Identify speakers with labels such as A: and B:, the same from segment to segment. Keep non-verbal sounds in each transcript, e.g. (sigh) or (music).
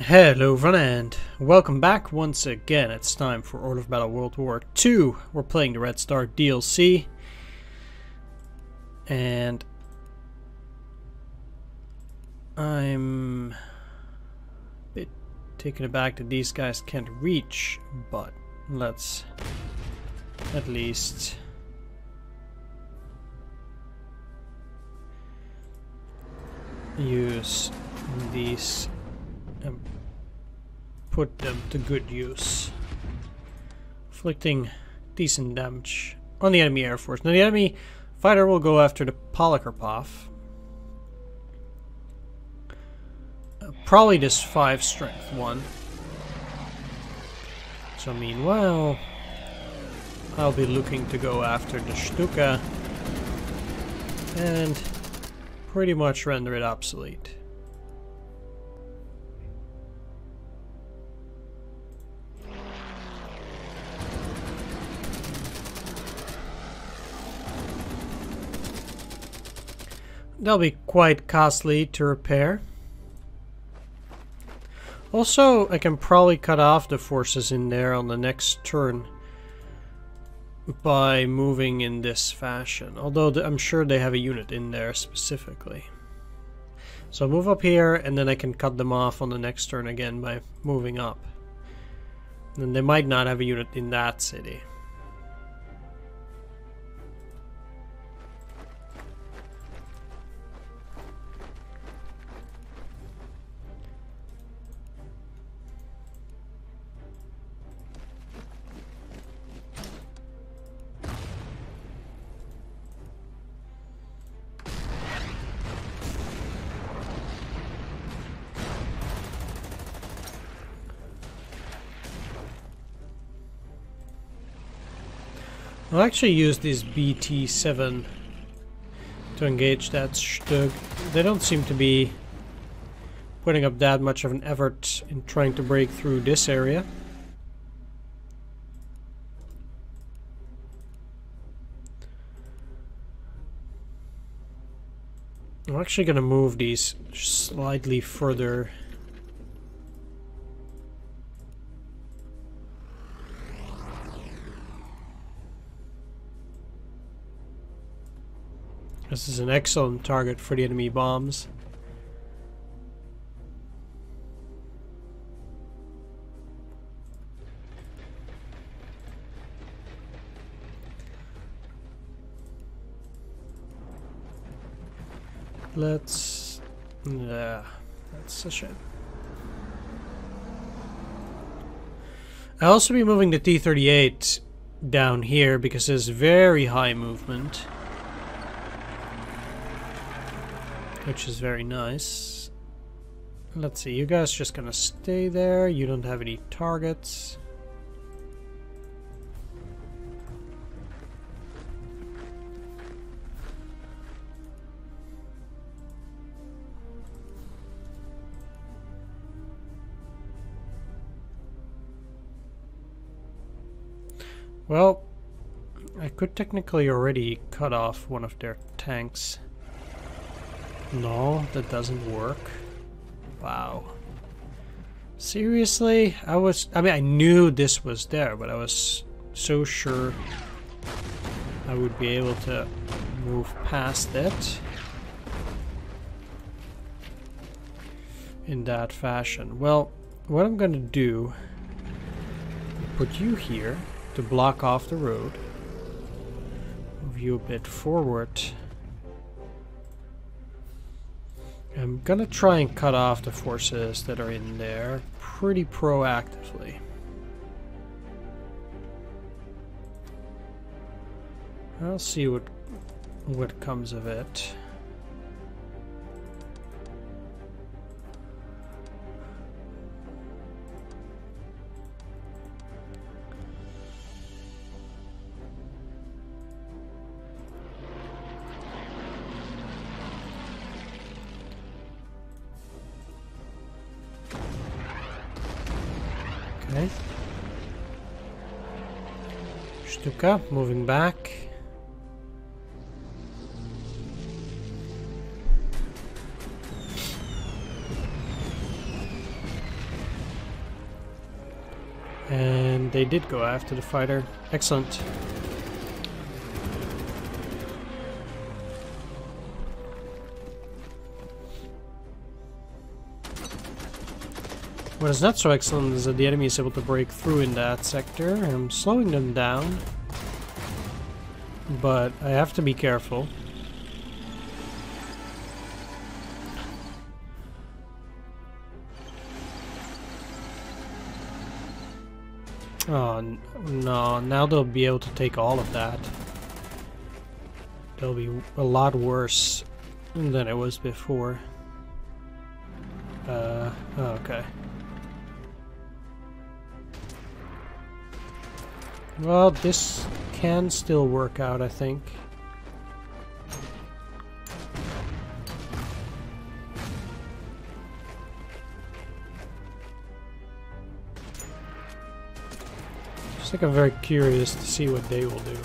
A: Hello everyone and welcome back once again. It's time for Order of Battle World War II. We're playing the Red Star DLC. And I'm a bit taken aback that these guys can't reach, but let's at least use these and put them to good use. Inflicting decent damage on the enemy air force. Now the enemy fighter will go after the Polikarpov. Uh, probably this 5 strength one. So meanwhile, I'll be looking to go after the Stuka and pretty much render it obsolete. They'll be quite costly to repair. Also, I can probably cut off the forces in there on the next turn by moving in this fashion. Although I'm sure they have a unit in there specifically. So move up here and then I can cut them off on the next turn again by moving up. And they might not have a unit in that city. I'll actually use this BT-7 to engage that Stug. They don't seem to be putting up that much of an effort in trying to break through this area. I'm actually going to move these slightly further This is an excellent target for the enemy bombs. Let's... Yeah, that's a shame. I'll also be moving the T-38 down here because there's very high movement. Which is very nice. Let's see, you guys just gonna stay there. You don't have any targets. Well, I could technically already cut off one of their tanks. No, that doesn't work. Wow. Seriously? I was... I mean, I knew this was there, but I was so sure I would be able to move past it in that fashion. Well, what I'm going to do put you here to block off the road. Move you a bit forward I'm gonna try and cut off the forces that are in there pretty proactively. I'll see what what comes of it. Stuka, moving back. And they did go after the fighter. Excellent. What is not so excellent is that the enemy is able to break through in that sector. I'm slowing them down. But I have to be careful. Oh, no. Now they'll be able to take all of that. They'll be a lot worse than it was before. Uh, oh, okay. Well, this can still work out, I think. Just like I'm very curious to see what they will do.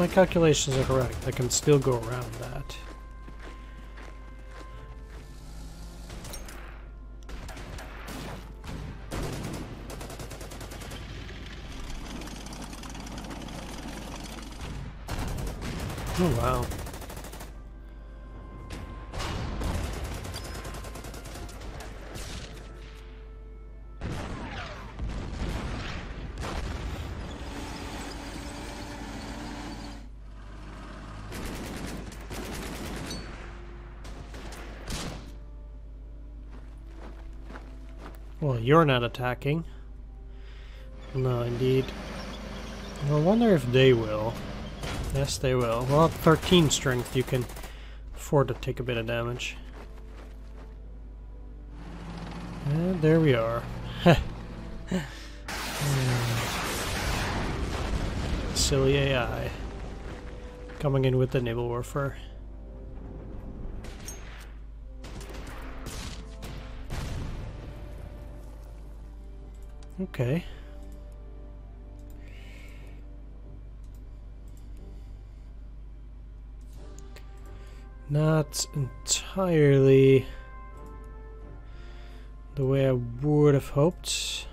A: My calculations are correct, I can still go around that. Oh wow. You're not attacking. No, indeed. I wonder if they will. Yes, they will. Well, 13 strength, you can afford to take a bit of damage. And there we are. (laughs) Hmm. Silly AI. Coming in with the Nebelwerfer. Okay. Not entirely the way I would have hoped.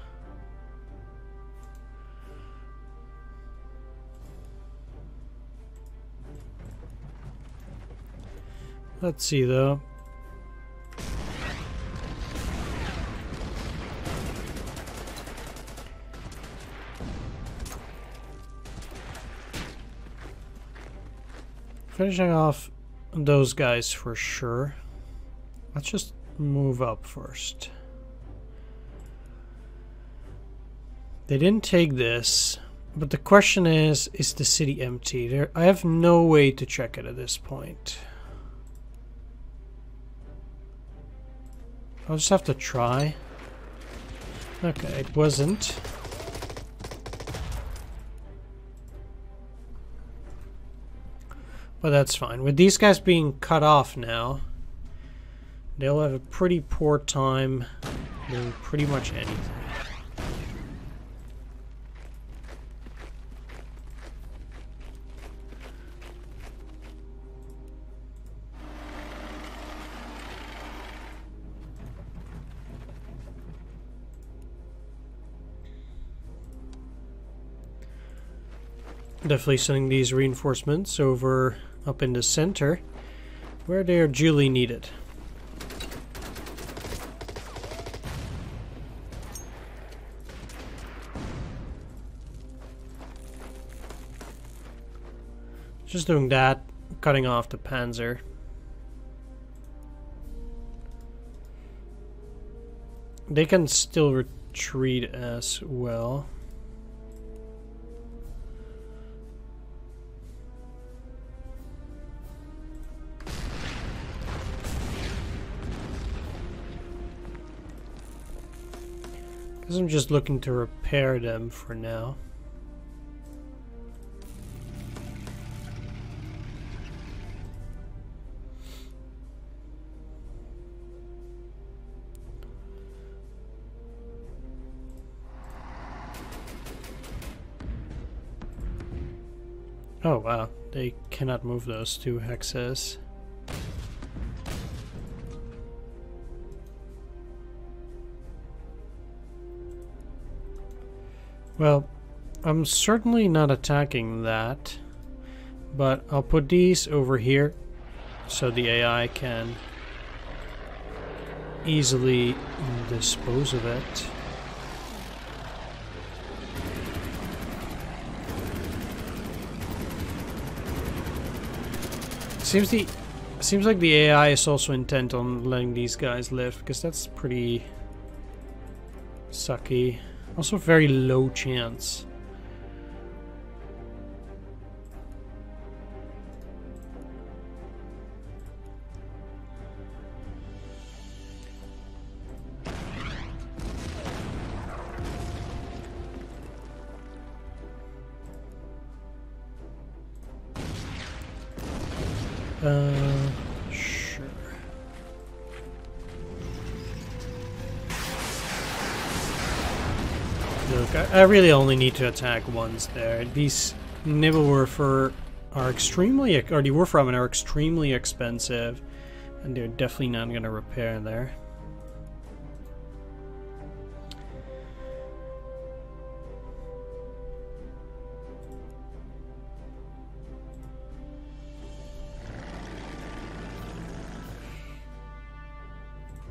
A: Let's see though. Finishing off those guys for sure. Let's just move up first. They didn't take this, but the question is, is the city empty? There, I have no way to check it at this point. I'll just have to try. Okay, it wasn't. But that's fine. With these guys being cut off now, they'll have a pretty poor time doing pretty much anything. Definitely sending these reinforcements over up in the center where they are duly needed. Just doing that, cutting off the panzer. They can still retreat as well. I'm just looking to repair them for now. Oh wow, they cannot move those two hexes. Well, I'm certainly not attacking that, but I'll put these over here so the AI can easily dispose of it. Seems the seems like the AI is also intent on letting these guys live because that's pretty sucky. Also very low chance. Really only need to attack once there. These Nebelwerfer are extremely, or the Wurfrahmen are extremely expensive, and they're definitely not going to repair there.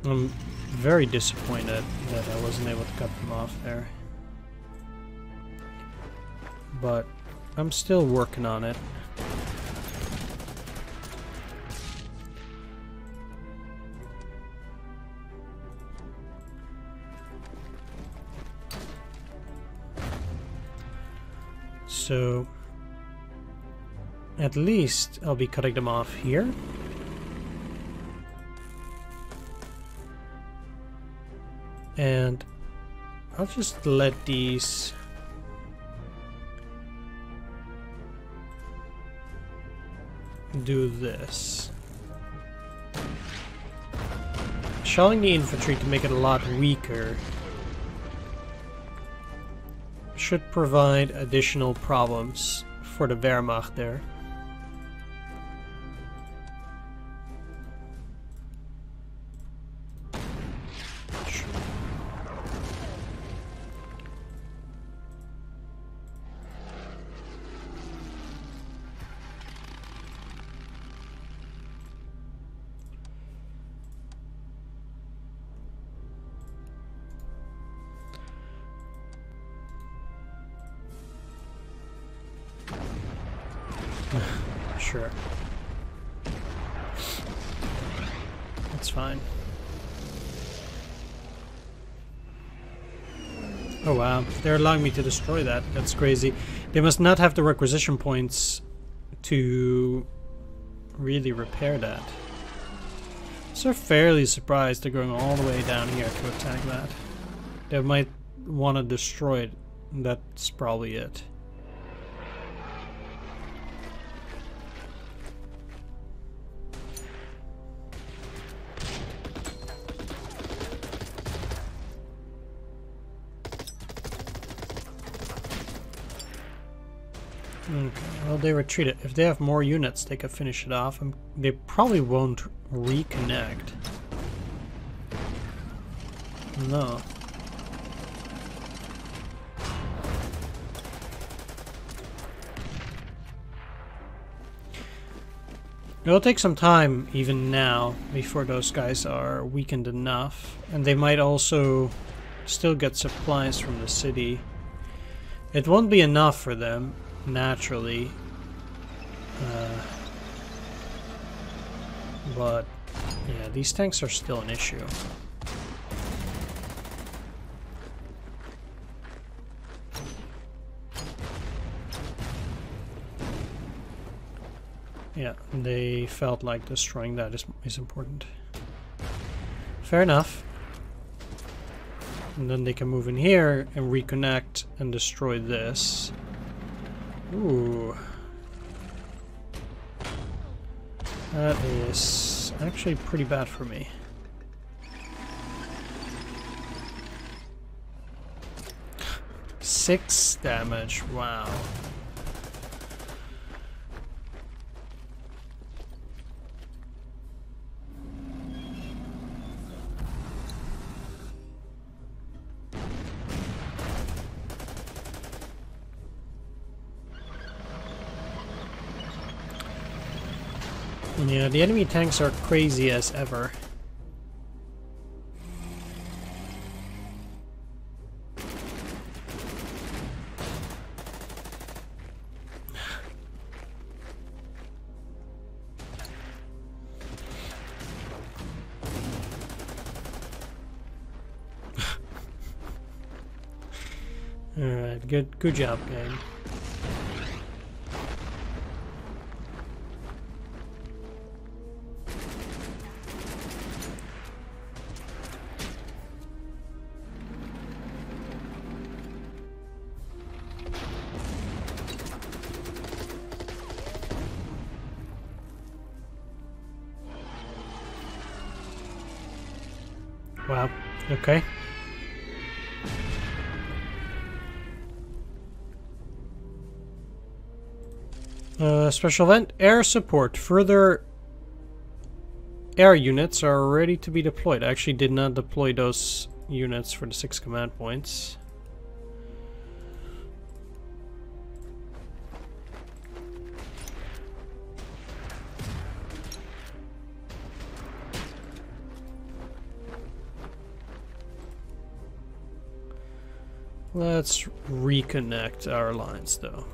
A: I'm very disappointed that I wasn't able to cut them off there. But I'm still working on it. So, at least I'll be cutting them off here. And I'll just let these do this. Shelling the infantry to make it a lot weaker should provide additional problems for the Wehrmacht there. Sure. That's fine. Oh wow, they're allowing me to destroy that. That's crazy. They must not have the requisition points to really repair that. So fairly surprised they're going all the way down here to attack that. They might want to destroy it. That's probably it. They retreated. If they have more units, they could finish it off. And they probably won't reconnect. No. It'll take some time, even now, before those guys are weakened enough. And they might also still get supplies from the city. It won't be enough for them, naturally. Uh, but, yeah, these tanks are still an issue. Yeah, they felt like destroying that is, is important. Fair enough. And then they can move in here and reconnect and destroy this. Ooh. That is actually pretty bad for me. Six damage, wow. Yeah, the enemy tanks are crazy as ever. (sighs) Alright, good good job, game. Special event, air support. Further air units are ready to be deployed. I actually did not deploy those units for the six command points. Let's reconnect our lines though.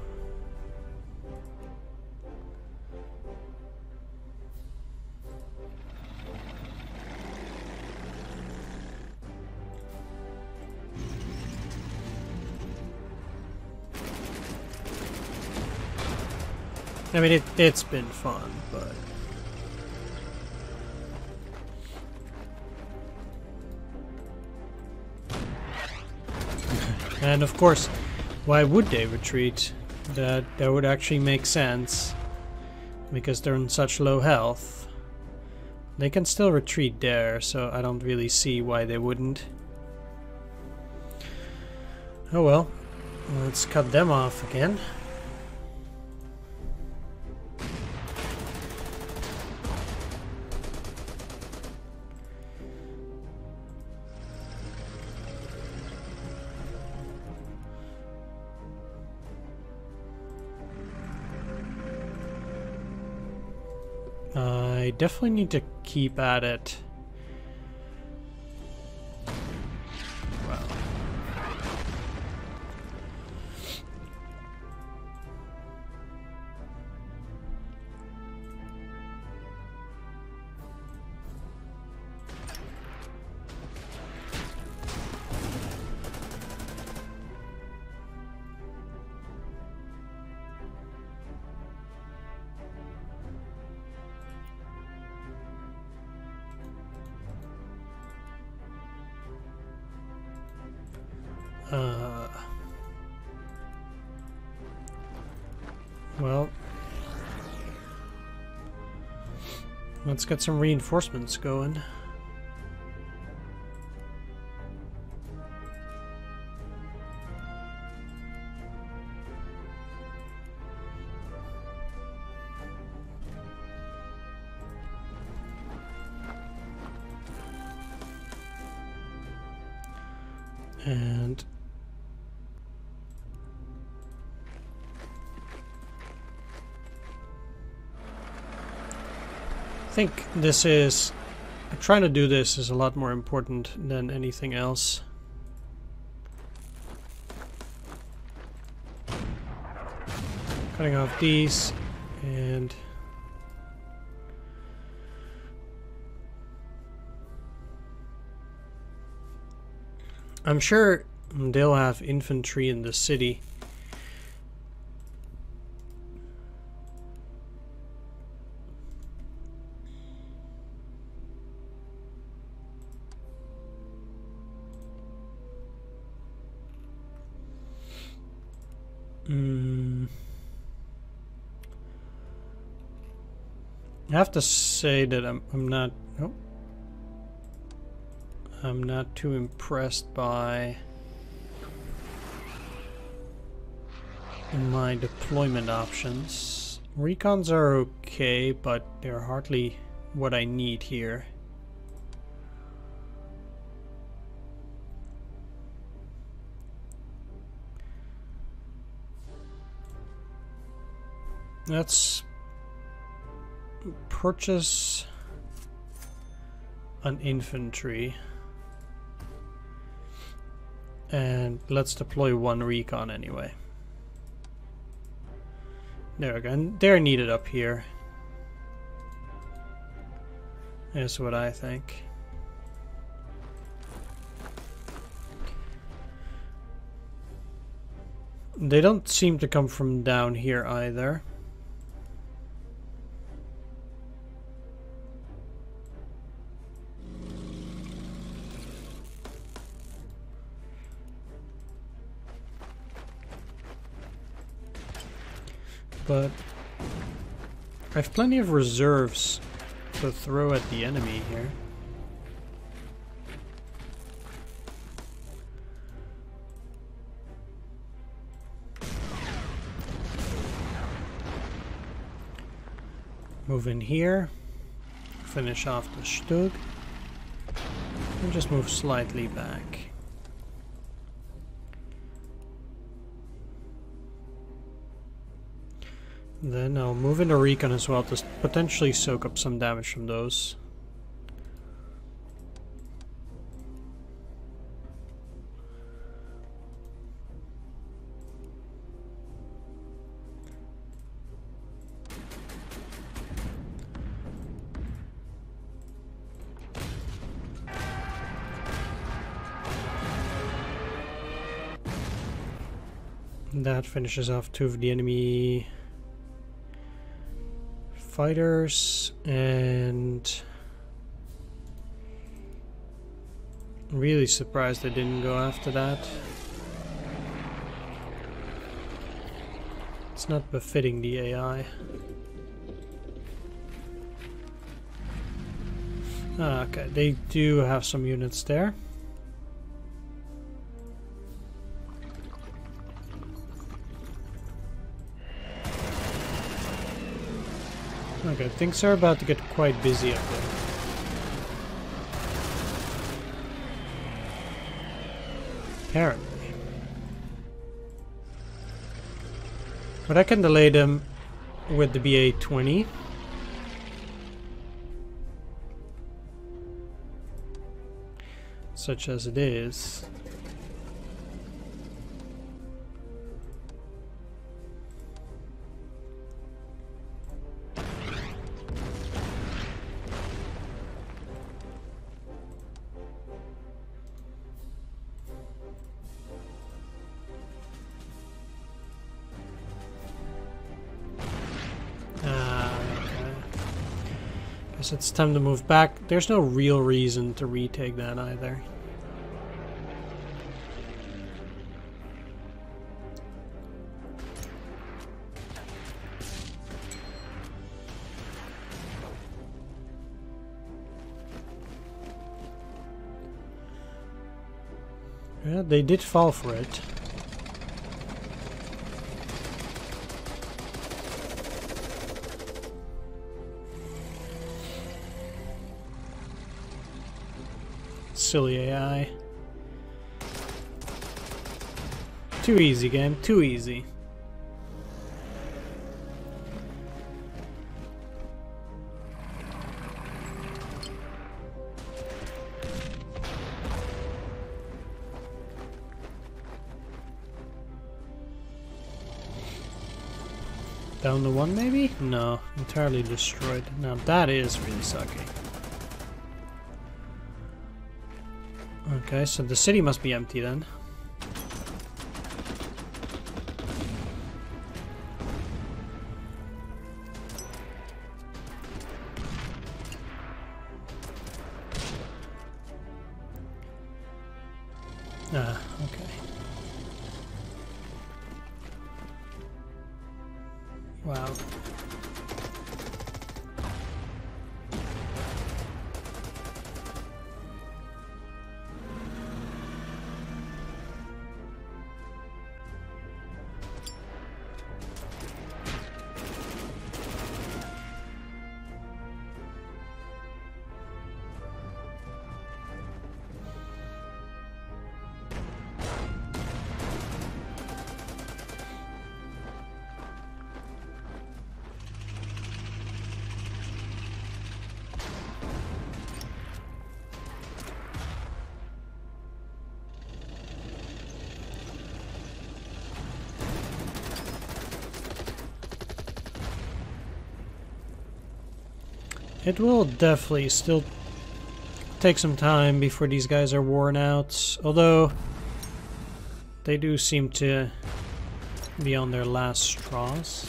A: I mean, it, it's been fun, but... (laughs) and of course, why would they retreat? That, that would actually make sense. Because they're in such low health. They can still retreat there, so I don't really see why they wouldn't. Oh well. Let's cut them off again. Definitely need to keep at it. Uh, well, let's get some reinforcements going. This is... Trying to do this is a lot more important than anything else. Cutting off these and... I'm sure they'll have infantry in the city. I have to say that I'm I'm not nope. I'm not too impressed by my deployment options. Recons are okay, but they're hardly what I need here. That's purchase an infantry. And let's deploy one recon anyway. There we go. And they're needed up here. That's what I think. They don't seem to come from down here either. But I have plenty of reserves to throw at the enemy here. Move in here, finish off the Stug, and just move slightly back. Then I'll move into Recon as well to potentially soak up some damage from those. That finishes off two of the enemy fighters and really surprised they didn't go after that. It's not befitting the AI. Ah, okay, they do have some units there. Okay, things are about to get quite busy up there. Apparently. But I can delay them with the BA-20. Such as it is. It's time to move back. There's no real reason to retake that either. Yeah, they did fall for it. Silly AI. Too easy, game. Too easy. Down to one, maybe? No, entirely destroyed. Now that is really sucky. Okay, so the city must be empty then. It will definitely still take some time before these guys are worn out, although they do seem to be on their last straws.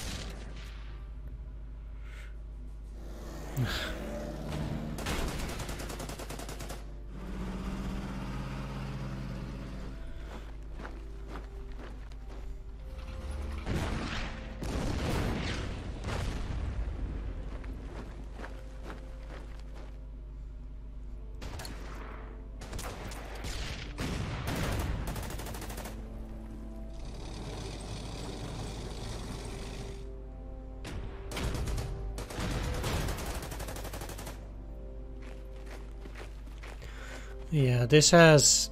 A: Yeah, this has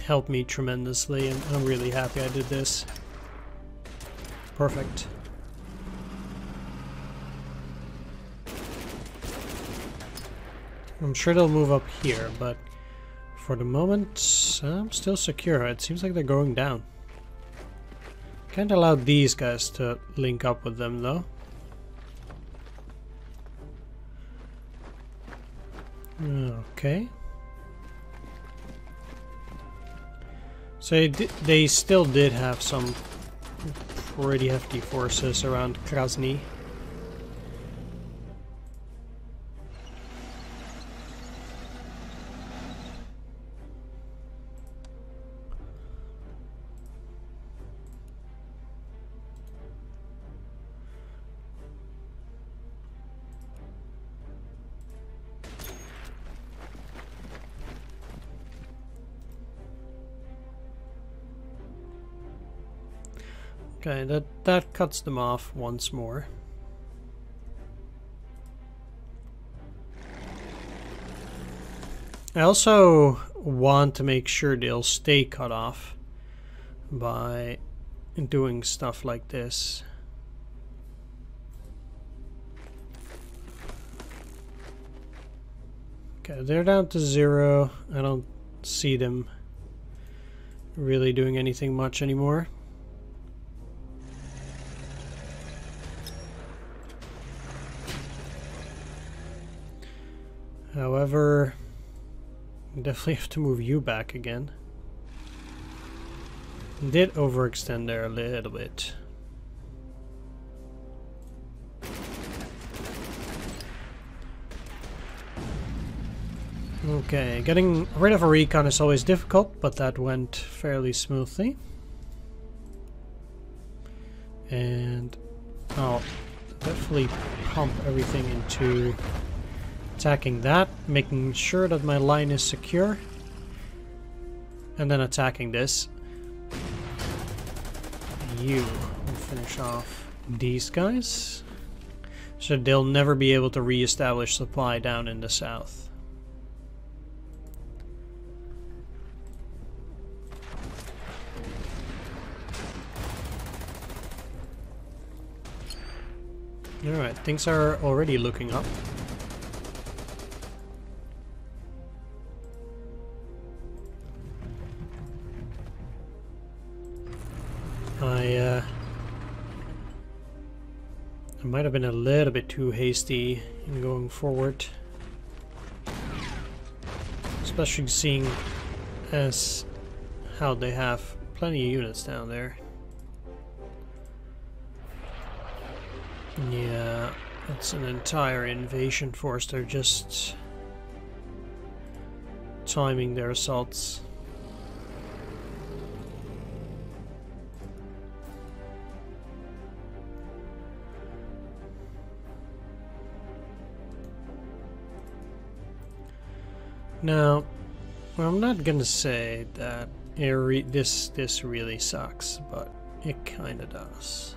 A: helped me tremendously and I'm really happy I did this. Perfect. I'm sure they'll move up here, but for the moment, I'm still secure. It seems like they're going down. Can't allow these guys to link up with them, though. Okay. So they still did have some pretty hefty forces around Krasny. Okay, that, that cuts them off once more. I also want to make sure they'll stay cut off by doing stuff like this. Okay, they're down to zero. I don't see them really doing anything much anymore. However, definitely (laughs) have to move you back again. Did overextend there a little bit. Okay, getting rid of a recon is always difficult, but that went fairly smoothly. And I'll definitely pump everything into Attacking that, making sure that my line is secure. And then attacking this. You will finish off these guys. So they'll never be able to re-establish supply down in the south. Alright, things are already looking up. I, uh, I might have been a little bit too hasty in going forward. Especially seeing as how they have plenty of units down there. Yeah, it's an entire invasion force. They're just timing their assaults. Now, I'm not gonna say that this this really sucks, but it kind of does.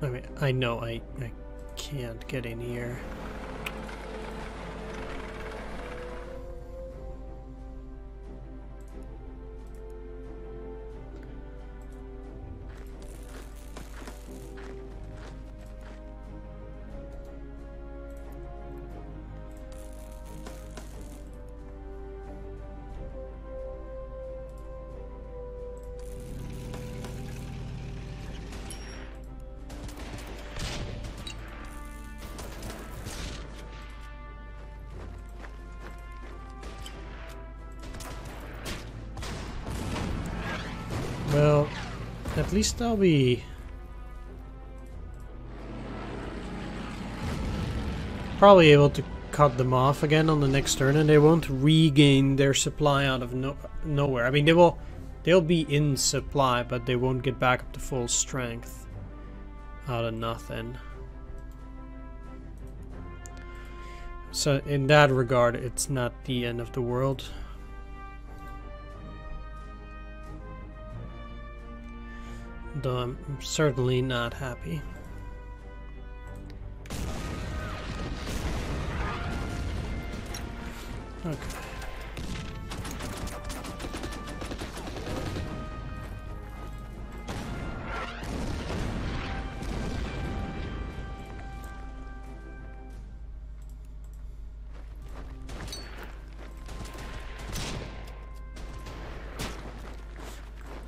A: I mean, I know I I can't get in here. Least I'll be... Probably able to cut them off again on the next turn and they won't regain their supply out of no nowhere. I mean, they will... They'll be in supply, but they won't get back up to full strength out of nothing. So in that regard, it's not the end of the world. Though I'm certainly not happy. Okay.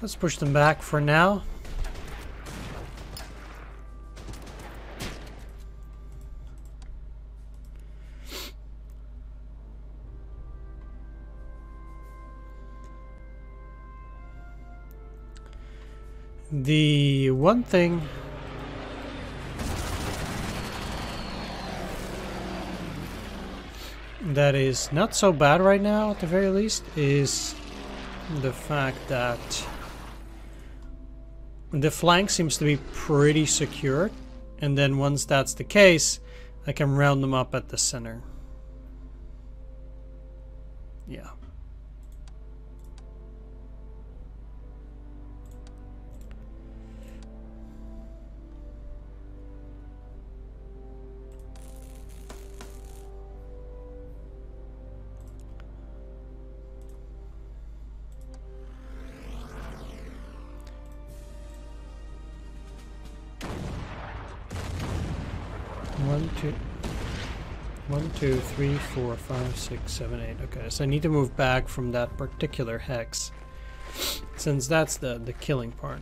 A: Let's push them back for now. The one thing that is not so bad right now, at the very least, is the fact that the flank seems to be pretty secure. And then once that's the case, I can round them up at the center. Yeah. Two, three, four, five, six, seven, eight. Okay, so I need to move back from that particular hex, since that's the the killing part.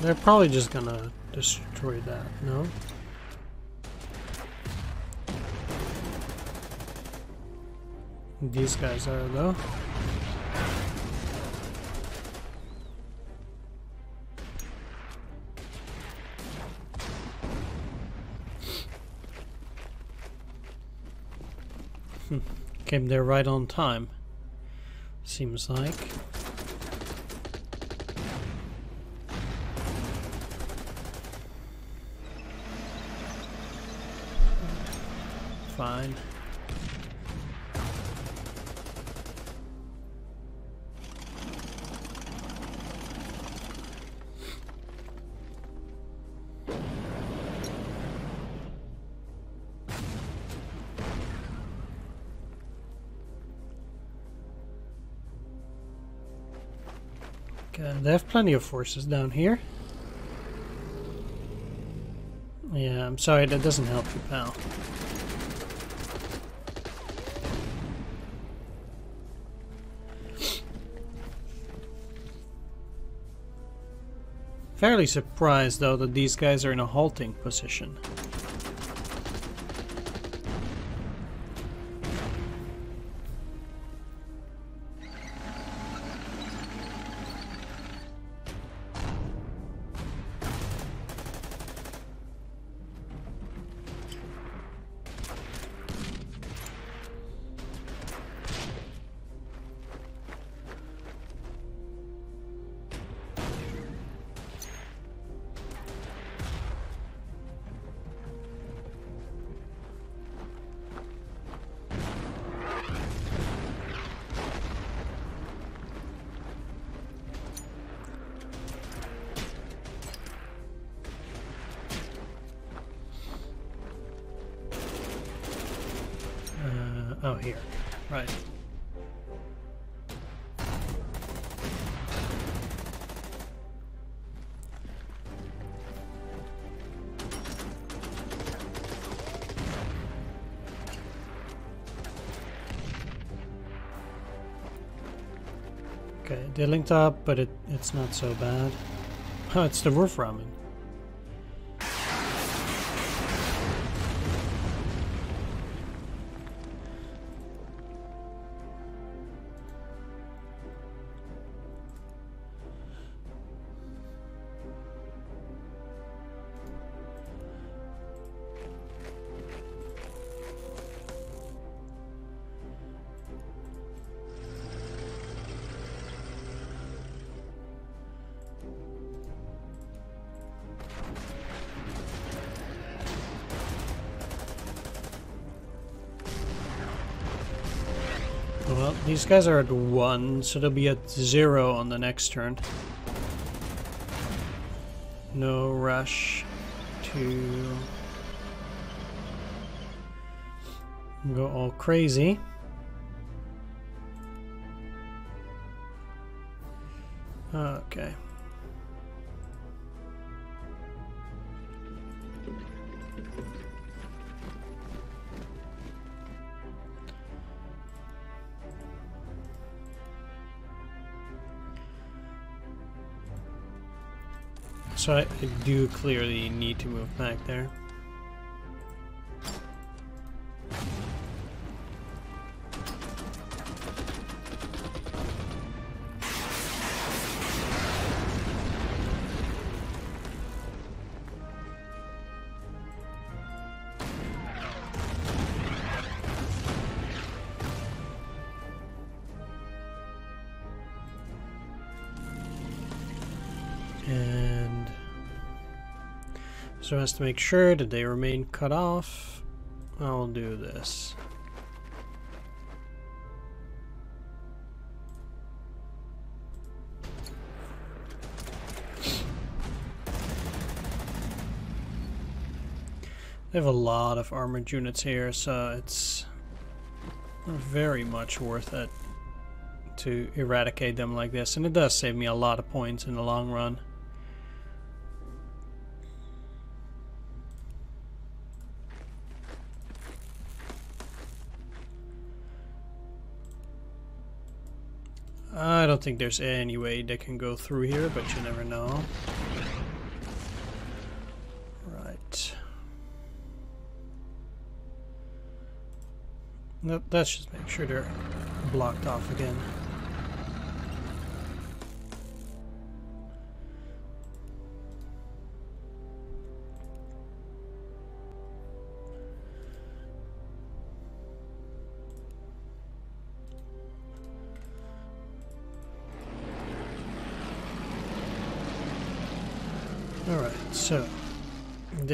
A: They're probably just gonna destroy that, no? These guys are, though. (laughs) Came there right on time. Seems like. Plenty of forces down here. Yeah, I'm sorry, that doesn't help you, pal. Fairly surprised though that these guys are in a halting position. Okay, they linked up, but it, it's not so bad. Oh, (laughs) it's the Wurfrahmen. These guys are at 1, so they'll be at 0 on the next turn. No rush to go all crazy. So I, do clearly need to move back there. So as to make sure that they remain cut off, I'll do this. They have a lot of armored units here, so it's very much worth it to eradicate them like this. And it does save me a lot of points in the long run. Don't think there's any way they can go through here, but you never know. Right. Nope, let's just make sure they're blocked off again.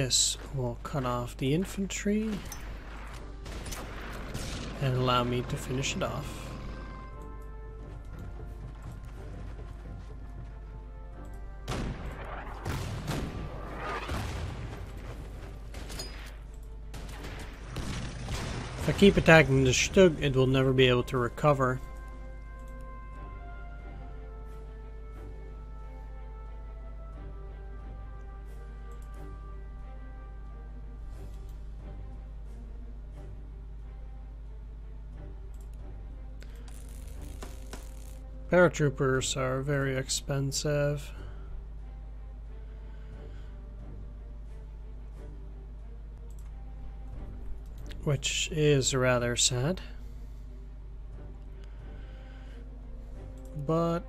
A: This will cut off the infantry and allow me to finish it off. If I keep attacking the Stug, it will never be able to recover. Paratroopers are very expensive. Which is rather sad. But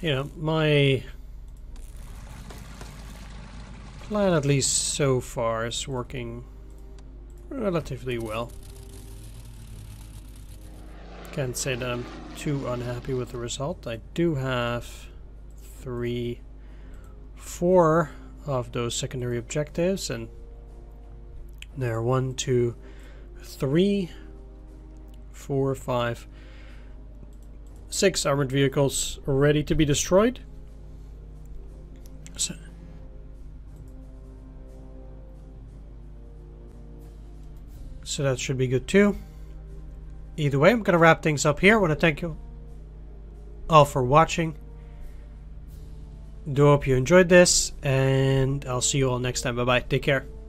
A: you know, my plan, at least so far, is working relatively well. Can't say that I'm too unhappy with the result. I do have three, four of those secondary objectives, and there are one, two, three, four, five, six armored vehicles ready to be destroyed. So, so that should be good too. Either way, I'm going to wrap things up here. I want to thank you all for watching. Do hope you enjoyed this, and I'll see you all next time. Bye bye. Take care.